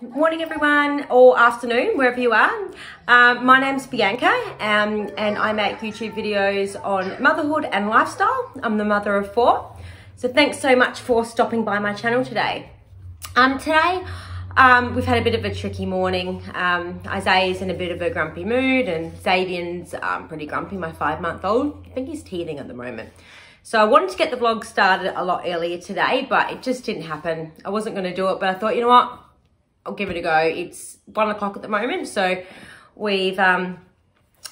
Morning everyone, or afternoon, wherever you are. Um, my name's Bianca um, and I make YouTube videos on motherhood and lifestyle. I'm the mother of four. So thanks so much for stopping by my channel today. Um, today, um, we've had a bit of a tricky morning. Um, Isaiah's in a bit of a grumpy mood and Xavier's um, pretty grumpy, my five month old. I think he's teething at the moment. So I wanted to get the vlog started a lot earlier today, but it just didn't happen. I wasn't gonna do it, but I thought, you know what? I'll give it a go. It's one o'clock at the moment, so we've um,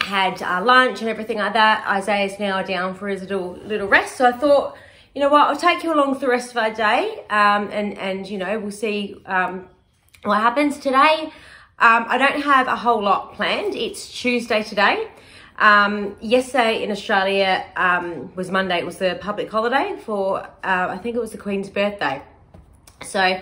had uh, lunch and everything like that. Isaiah's now down for his little little rest, so I thought, you know what, I'll take you along for the rest of our day, um, and and you know we'll see um, what happens today. Um, I don't have a whole lot planned. It's Tuesday today. Um, yesterday in Australia um, was Monday. It was the public holiday for uh, I think it was the Queen's birthday. So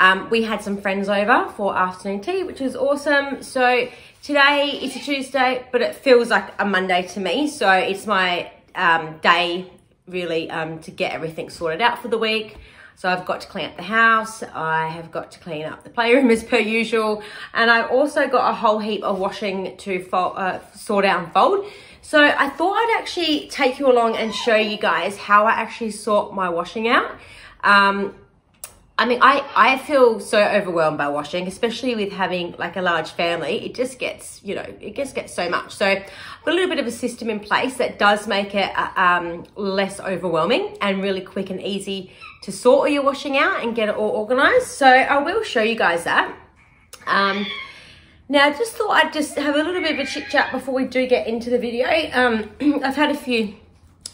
um, we had some friends over for afternoon tea, which was awesome. So today it's a Tuesday, but it feels like a Monday to me. So it's my um, day really um, to get everything sorted out for the week. So I've got to clean up the house. I have got to clean up the playroom as per usual. And I've also got a whole heap of washing to fold, uh, sort out and fold. So I thought I'd actually take you along and show you guys how I actually sort my washing out. Um, I mean, I, I feel so overwhelmed by washing, especially with having like a large family. It just gets, you know, it just gets so much. So I've got a little bit of a system in place that does make it uh, um, less overwhelming and really quick and easy to sort all your washing out and get it all organized. So I will show you guys that. Um, now, I just thought I'd just have a little bit of a chit chat before we do get into the video. Um, I've had a few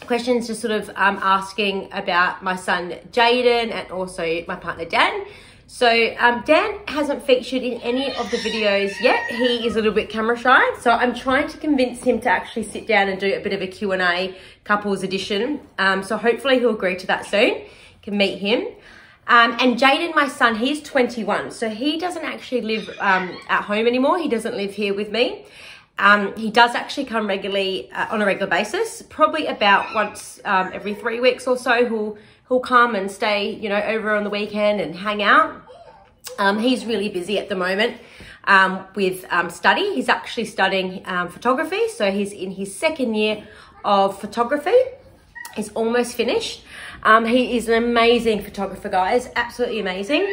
questions just sort of um, asking about my son Jayden and also my partner Dan. So um, Dan hasn't featured in any of the videos yet. He is a little bit camera shy. So I'm trying to convince him to actually sit down and do a bit of a Q&A couples edition. Um, so hopefully he'll agree to that soon. Can meet him. Um, and Jayden, my son, he's 21. So he doesn't actually live um, at home anymore. He doesn't live here with me. Um, he does actually come regularly uh, on a regular basis, probably about once um, every three weeks or so. He'll he'll come and stay, you know, over on the weekend and hang out. Um, he's really busy at the moment um, with um, study. He's actually studying um, photography, so he's in his second year of photography. He's almost finished. he is an amazing photographer, guys, absolutely amazing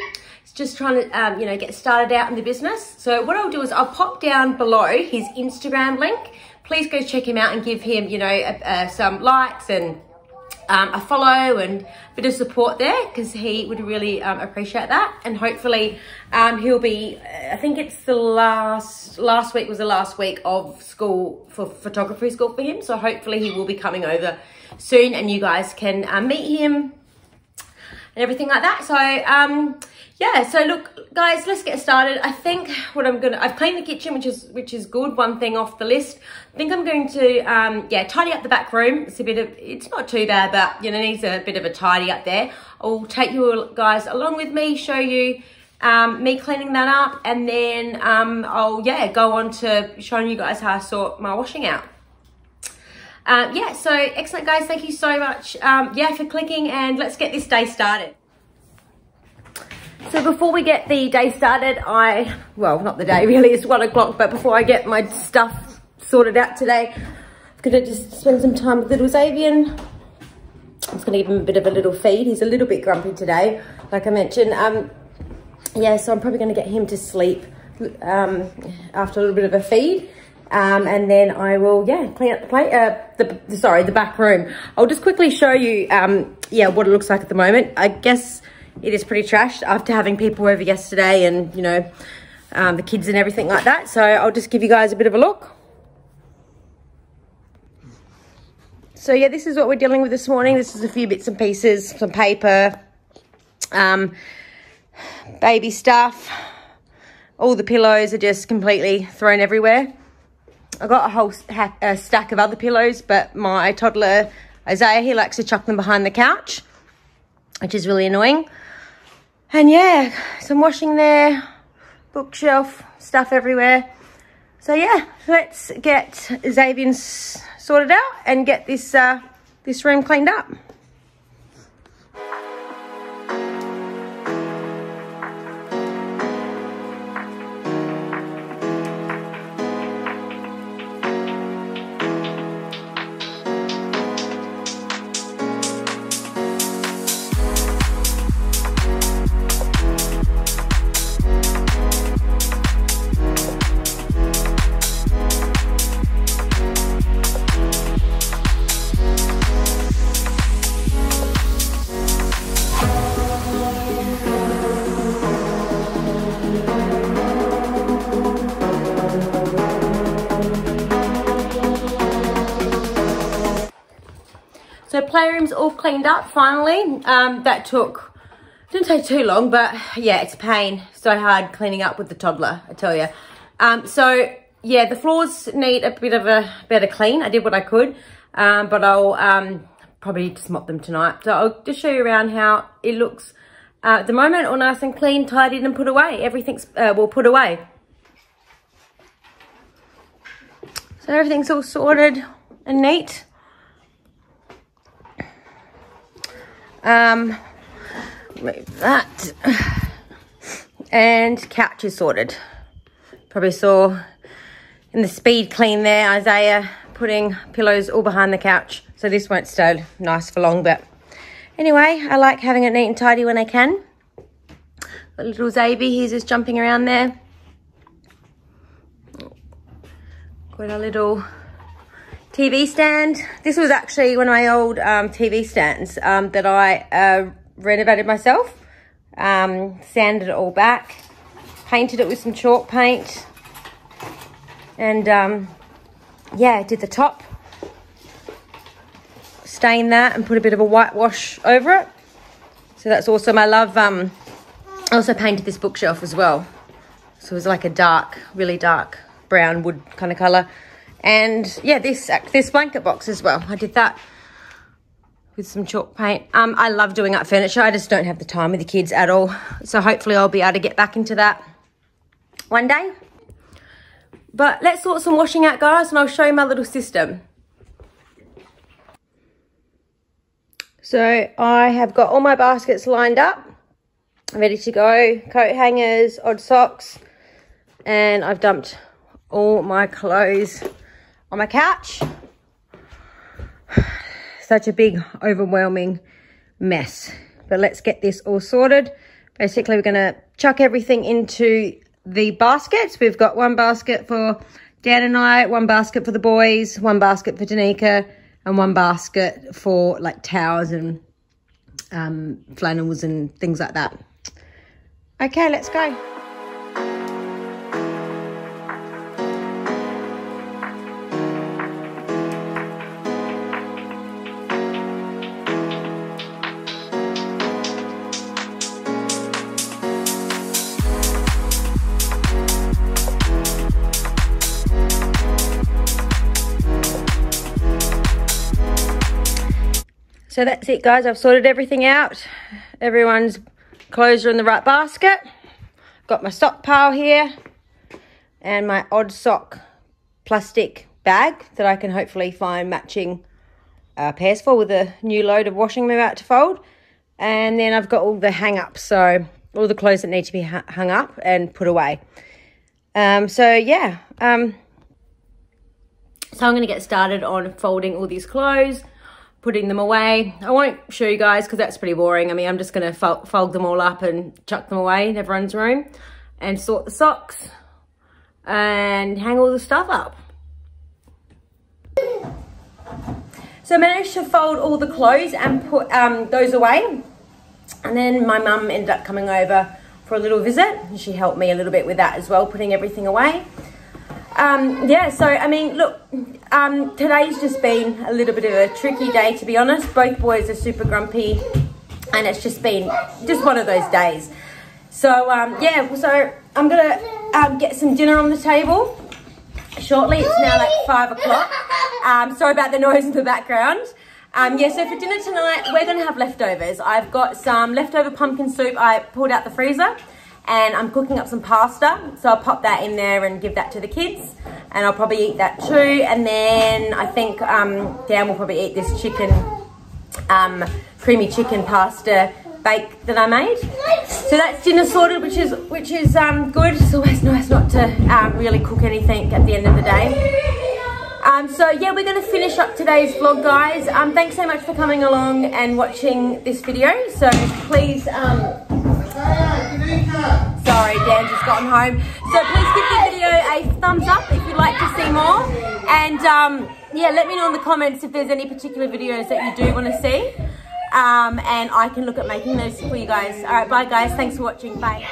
just trying to, um, you know, get started out in the business. So what I'll do is I'll pop down below his Instagram link. Please go check him out and give him, you know, some likes and um, a follow and a bit of support there because he would really um, appreciate that. And hopefully um, he'll be, I think it's the last, last week was the last week of school for photography school for him. So hopefully he will be coming over soon and you guys can uh, meet him and everything like that. So, um, yeah, so look, guys, let's get started. I think what I'm gonna, I've cleaned the kitchen, which is which is good. One thing off the list. I think I'm going to, um, yeah, tidy up the back room. It's a bit of, it's not too bad, but you know, needs a bit of a tidy up there. I'll take you guys along with me, show you um, me cleaning that up, and then um, I'll yeah go on to showing you guys how I sort my washing out. Um, yeah, so excellent guys. Thank you so much. Um, yeah, for clicking, and let's get this day started. So before we get the day started, I, well, not the day really, it's one o'clock, but before I get my stuff sorted out today, I'm gonna just spend some time with little Xavier. I'm just gonna give him a bit of a little feed. He's a little bit grumpy today, like I mentioned. Um, yeah, so I'm probably gonna get him to sleep um, after a little bit of a feed. Um, and then I will, yeah, clean up the plate, uh, the, sorry, the back room. I'll just quickly show you, um, yeah, what it looks like at the moment. I guess it is pretty trashed after having people over yesterday and, you know, um, the kids and everything like that. So I'll just give you guys a bit of a look. So yeah, this is what we're dealing with this morning. This is a few bits and pieces, some paper, um, baby stuff. All the pillows are just completely thrown everywhere. I got a whole a stack of other pillows, but my toddler, Isaiah, he likes to chuck them behind the couch, which is really annoying. And yeah, some washing there, bookshelf, stuff everywhere. So yeah, let's get Xavier's sorted out and get this, uh, this room cleaned up. Playroom's all cleaned up finally. Um, that took, didn't take too long, but yeah, it's a pain. So hard cleaning up with the toddler, I tell you. Um, so yeah, the floors need a bit of a better clean. I did what I could, um, but I'll um, probably just mop them tonight. So I'll just show you around how it looks uh, at the moment, all nice and clean, tidied and put away. Everything's uh, well put away. So everything's all sorted and neat. Um, move that. And couch is sorted. Probably saw in the speed clean there, Isaiah putting pillows all behind the couch. So this won't stay nice for long, but anyway, I like having it neat and tidy when I can. Little Zaby, he's just jumping around there. Got a little TV stand. This was actually one of my old um, TV stands um, that I uh, renovated myself. Um, sanded it all back, painted it with some chalk paint, and um, yeah, did the top, stained that and put a bit of a whitewash over it. So that's awesome. I love, um, I also painted this bookshelf as well. So it was like a dark, really dark brown wood kind of colour. And yeah, this this blanket box as well. I did that with some chalk paint. Um, I love doing up furniture. I just don't have the time with the kids at all. So hopefully I'll be able to get back into that one day. But let's sort some washing out, guys, and I'll show you my little system. So I have got all my baskets lined up, ready to go. Coat hangers, odd socks, and I've dumped all my clothes on my couch. Such a big, overwhelming mess. But let's get this all sorted. Basically, we're going to chuck everything into the baskets. We've got one basket for Dan and I, one basket for the boys, one basket for Danica, and one basket for like towels and um, flannels and things like that. Okay, let's go. So that's it guys, I've sorted everything out. Everyone's clothes are in the right basket. Got my stockpile here and my odd sock plastic bag that I can hopefully find matching uh, pairs for with a new load of washing I'm about to fold. And then I've got all the hang ups, so all the clothes that need to be hung up and put away. Um, so yeah, um, so I'm going to get started on folding all these clothes putting them away. I won't show you guys because that's pretty boring. I mean, I'm just going to fold, them all up and chuck them away in everyone's room and sort the socks and hang all the stuff up. So I managed to fold all the clothes and put um, those away. And then my mum ended up coming over for a little visit. And she helped me a little bit with that as well, putting everything away. Um, yeah, so I mean, look, um, today's just been a little bit of a tricky day, to be honest. Both boys are super grumpy, and it's just been just one of those days. So um, yeah, so I'm gonna um, get some dinner on the table shortly. It's now like five o'clock. Um, sorry about the noise in the background. Um, yeah, so for dinner tonight, we're gonna have leftovers. I've got some leftover pumpkin soup I pulled out the freezer and I'm cooking up some pasta. So I'll pop that in there and give that to the kids. And I'll probably eat that too. And then I think um, Dan will probably eat this chicken, um, creamy chicken pasta bake that I made. So that's dinner sorted, which is which is um, good. It's always nice not to um, really cook anything at the end of the day. Um, so yeah, we're going to finish up today's vlog, guys. Um, thanks so much for coming along and watching this video. So please um, Sorry, Dan just gotten home. So please give the video a thumbs up if you'd like to see more. And um, yeah, let me know in the comments if there's any particular videos that you do want to see. Um, and I can look at making those for you guys. All right, bye guys. Thanks for watching. Bye.